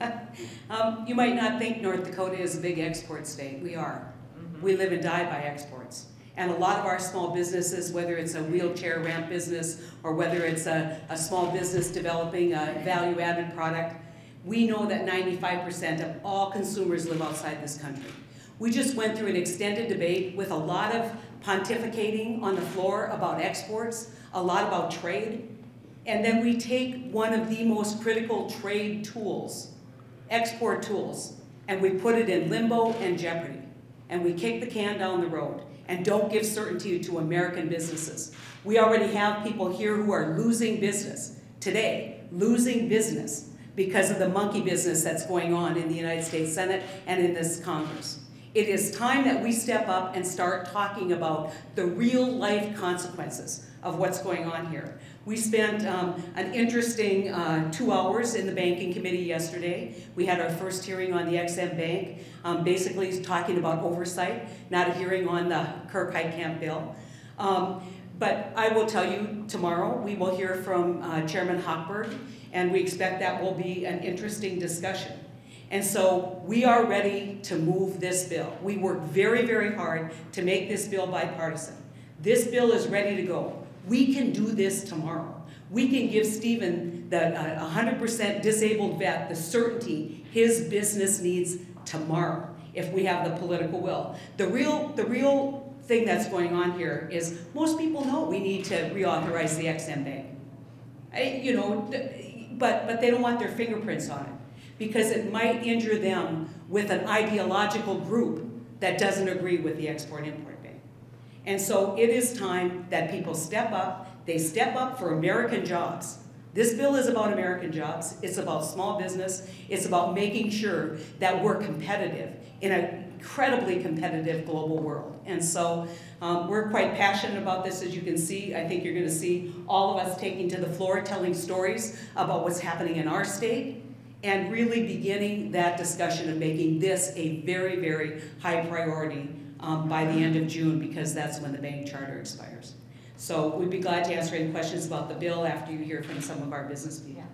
um, you might not think North Dakota is a big export state. We are. Mhm. We live and die by exports. And a lot of our small businesses, whether it's a wheelchair ramp business or whether it's a, a small business developing a value-added product, we know that 95% of all consumers live outside this country. We just went through an extended debate with a lot of pontificating on the floor about exports, a lot about trade, and then we take one of the most critical trade tools, export tools, and we put it in limbo and jeopardy. And we kick the can down the road and don't give certainty to American businesses. We already have people here who are losing business today, losing business because of the monkey business that's going on in the United States Senate and in this Congress. It is time that we step up and start talking about the real life consequences of what's going on here. We spent um, an interesting uh, two hours in the banking committee yesterday. We had our first hearing on the Ex-Im Bank, um, basically talking about oversight, not a hearing on the Kirk Heitkamp bill. Um, but I will tell you, tomorrow we will hear from uh, Chairman Hochberg, and we expect that will be an interesting discussion. And so we are ready to move this bill. We worked very, very hard to make this bill bipartisan. This bill is ready to go. We can do this tomorrow. We can give Stephen, the uh, 100% disabled vet, the certainty his business needs tomorrow if we have the political will. The real, the real thing that's going on here is most people know we need to reauthorize the Ex-Im Bank. I, you know, but, but they don't want their fingerprints on it because it might injure them with an ideological group that doesn't agree with the Export-Import Bank. And so it is time that people step up. They step up for American jobs. This bill is about American jobs. It's about small business. It's about making sure that we're competitive in an incredibly competitive global world. And so um, we're quite passionate about this, as you can see. I think you're going to see all of us taking to the floor, telling stories about what's happening in our state, and really beginning that discussion of making this a very, very high priority um, by the end of June, because that's when the bank charter expires. So we'd be glad to answer any questions about the bill after you hear from some of our business people. Yeah.